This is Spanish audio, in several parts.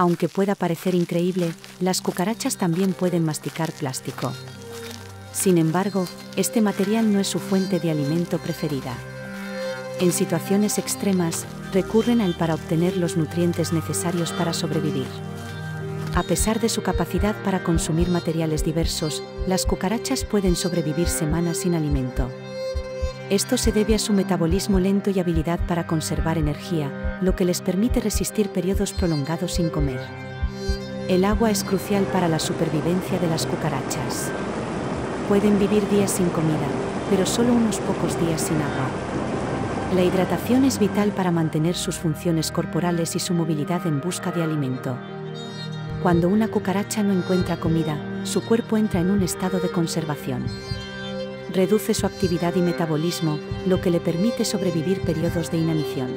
Aunque pueda parecer increíble, las cucarachas también pueden masticar plástico. Sin embargo, este material no es su fuente de alimento preferida. En situaciones extremas, recurren a él para obtener los nutrientes necesarios para sobrevivir. A pesar de su capacidad para consumir materiales diversos, las cucarachas pueden sobrevivir semanas sin alimento. Esto se debe a su metabolismo lento y habilidad para conservar energía, lo que les permite resistir periodos prolongados sin comer. El agua es crucial para la supervivencia de las cucarachas. Pueden vivir días sin comida, pero solo unos pocos días sin agua. La hidratación es vital para mantener sus funciones corporales y su movilidad en busca de alimento. Cuando una cucaracha no encuentra comida, su cuerpo entra en un estado de conservación reduce su actividad y metabolismo, lo que le permite sobrevivir periodos de inanición.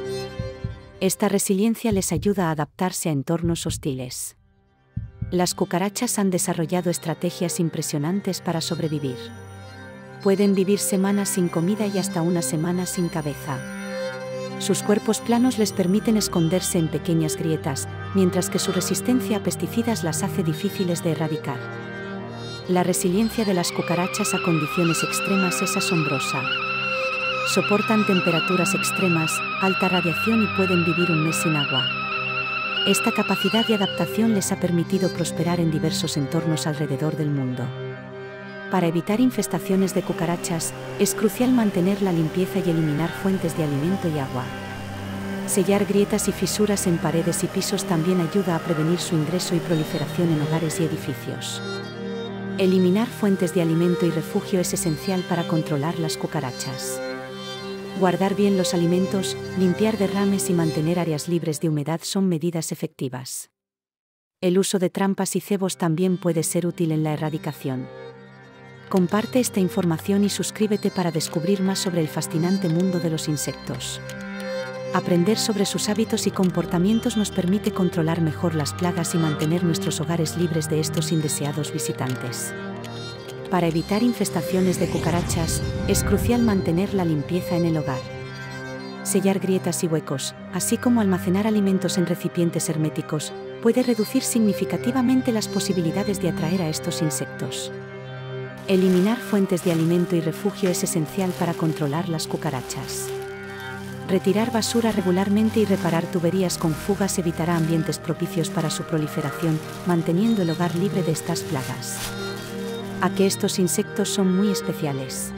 Esta resiliencia les ayuda a adaptarse a entornos hostiles. Las cucarachas han desarrollado estrategias impresionantes para sobrevivir. Pueden vivir semanas sin comida y hasta una semana sin cabeza. Sus cuerpos planos les permiten esconderse en pequeñas grietas, mientras que su resistencia a pesticidas las hace difíciles de erradicar. La resiliencia de las cucarachas a condiciones extremas es asombrosa. Soportan temperaturas extremas, alta radiación y pueden vivir un mes sin agua. Esta capacidad de adaptación les ha permitido prosperar en diversos entornos alrededor del mundo. Para evitar infestaciones de cucarachas, es crucial mantener la limpieza y eliminar fuentes de alimento y agua. Sellar grietas y fisuras en paredes y pisos también ayuda a prevenir su ingreso y proliferación en hogares y edificios. Eliminar fuentes de alimento y refugio es esencial para controlar las cucarachas. Guardar bien los alimentos, limpiar derrames y mantener áreas libres de humedad son medidas efectivas. El uso de trampas y cebos también puede ser útil en la erradicación. Comparte esta información y suscríbete para descubrir más sobre el fascinante mundo de los insectos. Aprender sobre sus hábitos y comportamientos nos permite controlar mejor las plagas y mantener nuestros hogares libres de estos indeseados visitantes. Para evitar infestaciones de cucarachas, es crucial mantener la limpieza en el hogar. Sellar grietas y huecos, así como almacenar alimentos en recipientes herméticos, puede reducir significativamente las posibilidades de atraer a estos insectos. Eliminar fuentes de alimento y refugio es esencial para controlar las cucarachas. Retirar basura regularmente y reparar tuberías con fugas evitará ambientes propicios para su proliferación, manteniendo el hogar libre de estas plagas. A que estos insectos son muy especiales.